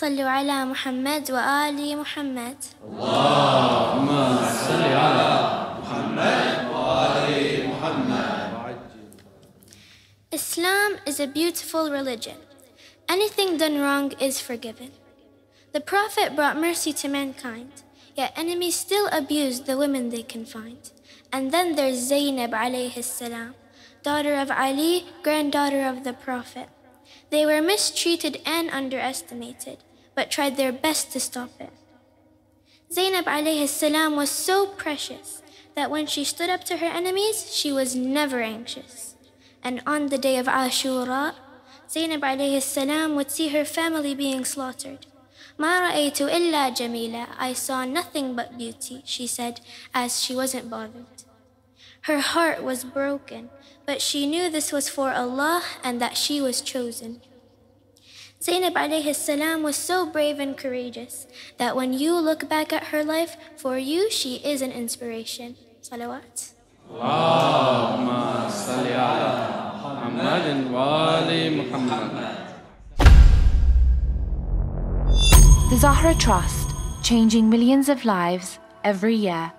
صلوا على محمد وآل محمد اللهم صل على محمد وآل محمد Islam is a beautiful religion. Anything done wrong is forgiven. The Prophet brought mercy to mankind, yet enemies still abuse the women they can find. And then there's Zainab alayhi salam, daughter of Ali, granddaughter of the Prophet. They were mistreated and underestimated, but tried their best to stop it. Zainab alayhi salam was so precious that when she stood up to her enemies, she was never anxious. And on the day of Ashura, Zainab alayhi salam would see her family being slaughtered. Ma ra'aytu illa jamila, I saw nothing but beauty, she said, as she wasn't bothered. Her heart was broken, but she knew this was for Allah and that she was chosen. Zainab alayhi salam was so brave and courageous that when you look back at her life, for you she is an inspiration. Salawat. Wa. The Zahra Trust, changing millions of lives every year.